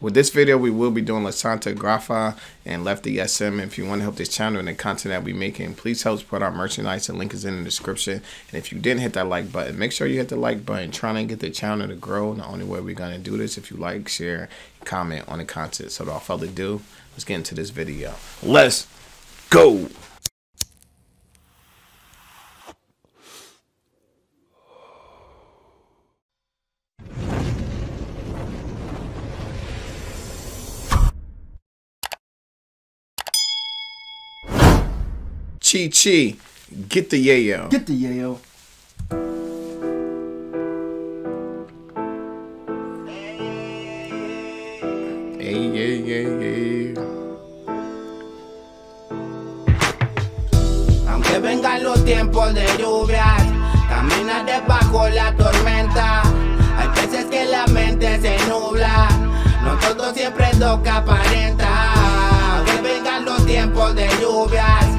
With this video, we will be doing La Santa Grifa and Lefty SM. If you want to help this channel and the content that we making, please help support our merchandise. The link is in the description. And if you didn't hit that like button, make sure you hit the like button. Trying to get the channel to grow. The only way we're going to do this if you like, share, comment on the content. So without further ado, let's get into this video. Let's go. Chi Chi, get the yayo. Get the yayo. Hey. Aunque vengan los tiempos de lluvias, caminas debajo la tormenta. Hay veces que la mente se nubla, no todo siempre es lo que aparenta. Aunque vengan los tiempos de lluvias,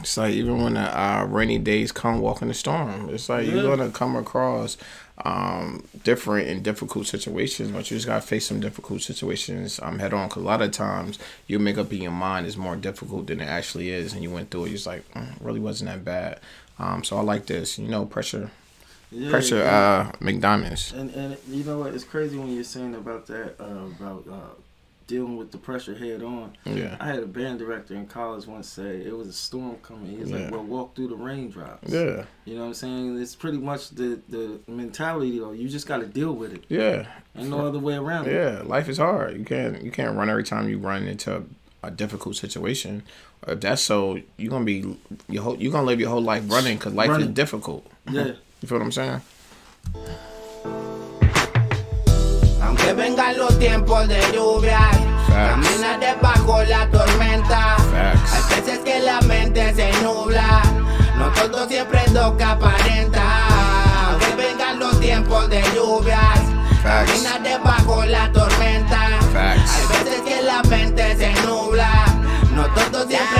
It's like even when the uh, rainy days come, walking the storm. It's like you're gonna come across um, different and difficult situations, but you just gotta face some difficult situations um, head on. Cause a lot of times you make up in your mind is more difficult than it actually is, and you went through it. You're just like, mm, really wasn't that bad. Um, so I like this. You know, pressure, Yeah, pressure. yeah. Uh, McDiamonds. And and you know what? It's crazy when you're saying about that uh, about uh, dealing with the pressure head on. Yeah, I had a band director in college once say it was a storm coming. He was Yeah. like, "Well, walk through the raindrops." yeah, You know what I'm saying? It's pretty much the the mentality though. You just got to deal with it. yeah. Ain't no other way around it. Yeah, life is hard. You can't you can't run every time you run into a difficult situation. If that's so, you're gonna be your whole you're gonna live your whole life running because life is difficult. Yeah. You feel what I'm saying? Aunque vengan los tiempos de lluvias, Facts. caminas debajo la tormenta. Facts. Hay veces que la mente se nubla, no todo siempre que aparenta. Aunque vengan los tiempos de lluvias, Facts. caminas debajo la tormenta. Facts. Hay veces que la mente se nubla, no todo siempre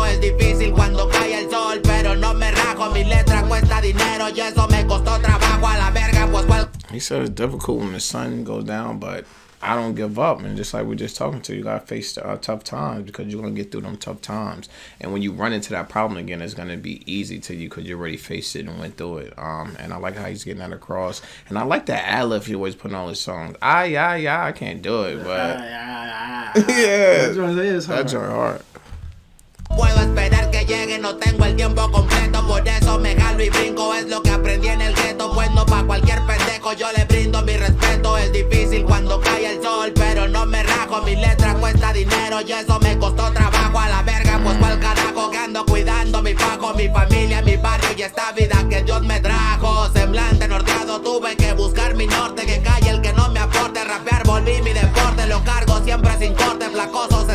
mi es difícil cuando cae el sol, pero no me rajo, mi letra cuesta dinero y eso me costó trabajo a la verga, pues cual He said it's difficult when the sun goes down, but I don't give up. And just like we're just talking to, you gotta face uh, tough times because you're gonna get through them tough times. And when you run into that problem again, it's gonna be easy to you because you already faced it and went through it. Um, and I like how he's getting that across. And I like that ad lib he always putting on his songs. Ah, yeah, yeah, I can't do it, but yeah. yeah, That joint is hard. Esperar que llegue, no tengo el tiempo completo, por eso me jalo y brinco, es lo que aprendí en el gueto, pues no pa' cualquier pendejo, yo le brindo mi respeto, es difícil cuando cae el sol, pero no me rajo, mi letra cuesta dinero y eso me costó trabajo a la verga, pues cual carajo que ando cuidando mi pago, mi familia, mi barrio y esta vida que Dios me trajo, semblante norteado, tuve que buscar mi norte, que calle el que no me aporte, rapear volví mi deporte, lo cargo siempre sin corte,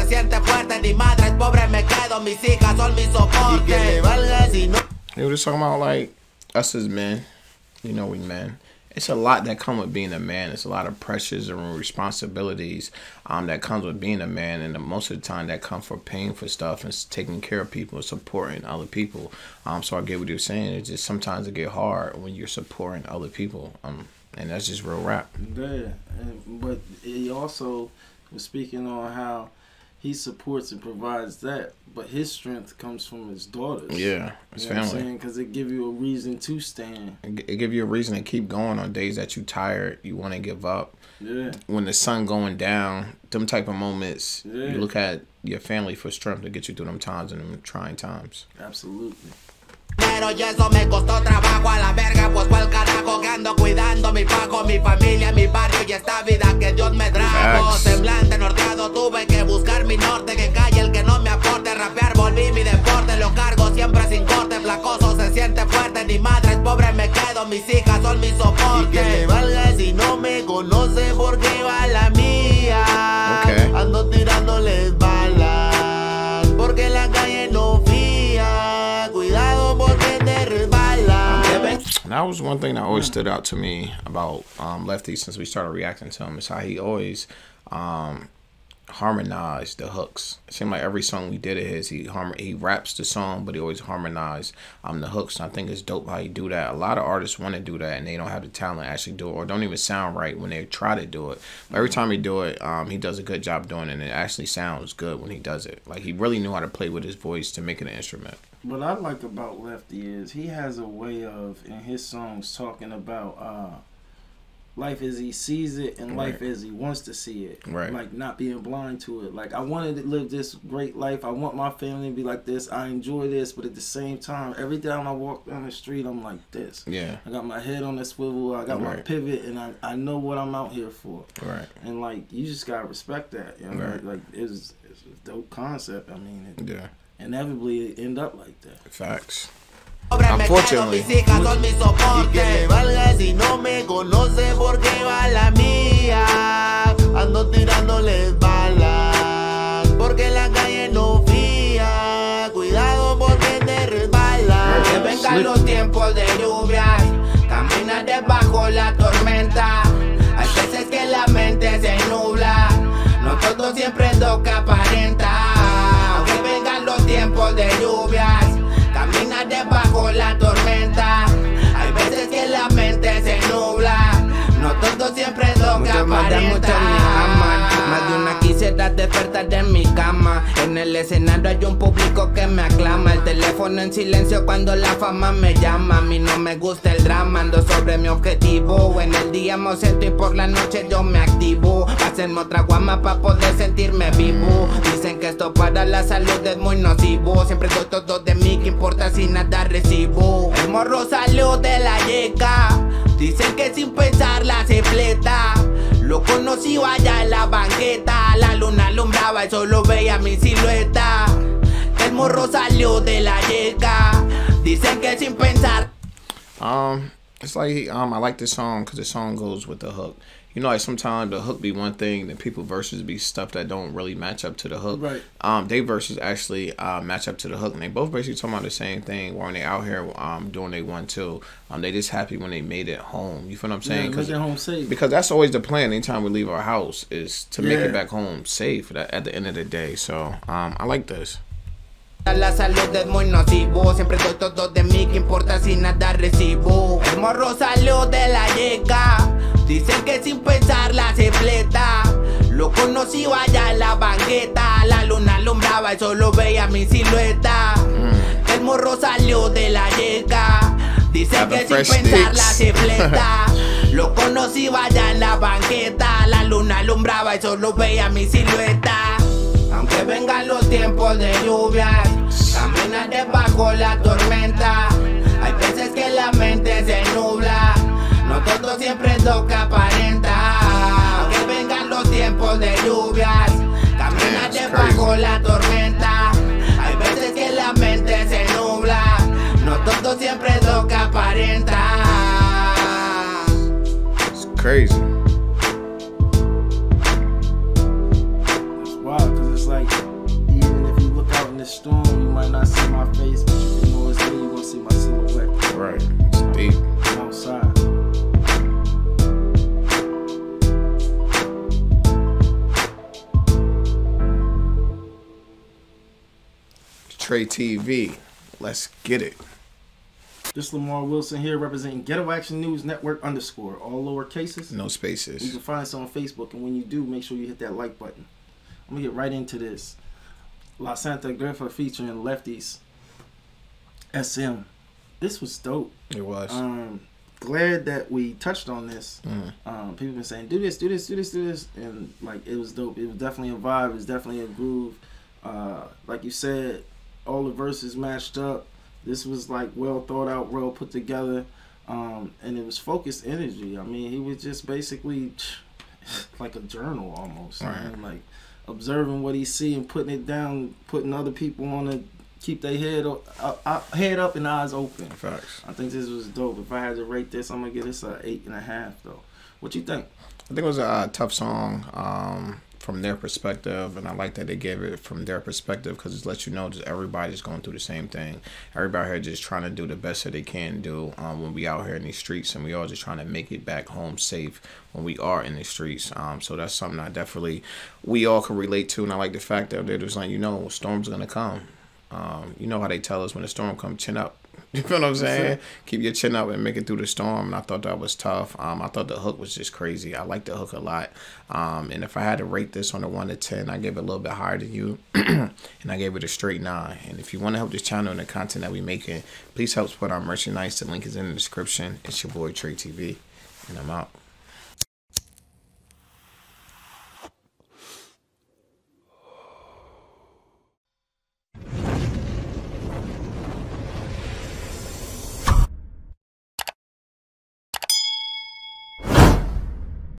siente fuerte, ni madre es pobre me quedo, mis hijas son mi soporte, que le valga si no He was just talking about like us as men, you know, we men. It's a lot that come with being a man. It's a lot of pressures and responsibilities um, that comes with being a man, and the, most of the time that comes for paying for stuff and taking care of people, and supporting other people. Um, so I get what you're saying. It's just sometimes it get hard when you're supporting other people. Um, and that's just real rap. Yeah, and, but he also was speaking on how he supports and provides that, but his strength comes from his daughters. Yeah, it's you know I'm family. saying? Because it give you a reason to stand. It, it give you a reason to keep going on days that you tired, you want to give up. Yeah, when the sun going down, them type of moments, Yeah. you look at your family for strength to get you through them times and them trying times. absolutely. Dinero y eso me costó trabajo a la verga, pues cual carajo que ando cuidando mi pago, mi familia, mi barrio y esta vida que Dios me trajo. Semblante norteado, tuve que buscar mi norte, que calle el que no me aporte, rapear volví mi deporte, lo cargo siempre sin corte, flacoso se siente fuerte, ni madre es pobre me quedo, mis hijas son mi soporte. And that was one thing that always stood out to me about um, Lefty since we started reacting to him is how he always um, harmonize the hooks. It seemed like every song we did of his, he harm he raps the song, but he always harmonized um the hooks. And I think it's dope how he do that. A lot of artists want to do that, and they don't have the talent to actually do it, or don't even sound right when they try to do it. But every time he do it, um, he does a good job doing it, and it actually sounds good when he does it. Like he really knew how to play with his voice to make it an instrument. What I like about Lefty is he has a way of in his songs talking about uh life as he sees it and life Right. as he wants to see it. Right. Like not being blind to it. Like I wanted to live this great life. I want my family to be like this. I enjoy this, but at the same time, every time I walk down the street, I'm like this. Yeah, I got my head on the swivel. I got my pivot, and I, I know what I'm out here for. right. And like you just gotta respect that. You know, Right. like it's, it's a dope concept. I mean, it, Yeah, inevitably end up like that. Facts. Unfortunately. los tiempos de lluvias, caminas debajo la tormenta. Hay veces que la mente se nubla, no todo siempre toca tiempos de lluvias. Camina debajo la tormenta. Hay veces que la mente se nubla. No todo siempre es lo que aparenta. Más de una quisiera despertar de mi cama. En el escenario hay un público que me aclama. El teléfono en silencio cuando la fama me llama. A mí no me gusta el drama, ando sobre mi objetivo. En el día me siento y por la noche yo me activo. Hacenme otra guama para poder sentirme vivo. Dicen que esto para la salud es muy nocivo. Siempre doy todo de mí, que importa si nada recibo. El morro salió de la yeca. Dicen que sin pensarla se fleta. Lo conocí allá en la banqueta. La luna alumbraba y solo veía mi silueta. El morro salió de la yeca. Dicen que sin pensar. Um, it's like um, I like this song because the song goes with the hook. You know, like sometimes the hook be one thing, then people verses be stuff that don't really match up to the hook. Right. Um, they verses actually uh, match up to the hook, and they both basically talking about the same thing. When they out here um doing they one too, um, they just happy when they made it home. You feel what I'm saying? Yeah, make it home safe. because that's always the plan. Anytime we leave our house, is to make it back home safe at at the end of the day. So um, I like this. La salud es muy nocivo. Siempre doy todo de mí, que importa si nada recibo. El morro salió de la yeca. Dicen que sin pensarla se fleta. Lo conocí allá en la banqueta. La luna alumbraba y solo veía mi silueta. El morro salió de la yeca. Dicen que sin sticks. se fleta. Lo conocí allá en la banqueta. La luna alumbraba y solo veía mi silueta. Aunque tiempos de lluvias, camina debajo la tormenta. Hay veces que la mente se nubla, no todo siempre es lo que aparenta. Aunque vengan los tiempos de lluvias, camina debajo la tormenta. Hay veces que la mente se nubla, no todo siempre es lo que aparenta. It's crazy. Storm, you might not see my face, but you know it's me. You gonna see my silhouette Right. It's deep. I'm outside. Tre TV. Let's get it. This Lamar Wilson here representing Ghetto Action News Network underscore all lower cases. No spaces. You can find us on Facebook, and when you do, make sure you hit that like button. I'm gonna get right into this. La Santa Grifa featuring Lefties. SM. This was dope. It was. Um, glad that we touched on this. Mm. Um, people been saying, "Do this, do this, do this, do this," and like it was dope. It was definitely a vibe. It was definitely a groove. Uh, like you said, all the verses matched up. This was like well thought out, well put together, um, and it was focused energy. I mean, he was just basically like a journal almost, Right. man. like observing what he see and putting it down, putting other people on to keep their head up, up, up, head up and eyes open. Facts. I think this was dope. If I had to rate this, I'm gonna give this a eight and a half though. What you think? I think it was a uh, tough song um, from their perspective, and I like that they gave it from their perspective because it lets you know that everybody's going through the same thing. Everybody here just trying to do the best that they can do um, when we out here in these streets, and we all just trying to make it back home safe when we are in the streets. Um, so that's something I definitely we all can relate to, and I like the fact that they're just like you know, storms gonna come. Um, you know how they tell us when the storm comes, chin up. You feel what I'm saying? Keep your chin up and make it through the storm. And I thought that was tough. Um, I thought the hook was just crazy. I like the hook a lot. Um, and if I had to rate this on a one to ten, I gave it a little bit higher than you, and I gave it a straight nine. And if you want to help this channel and the content that we making, please help support our merchandise. The link is in the description. It's your boy Tre TV, and I'm out.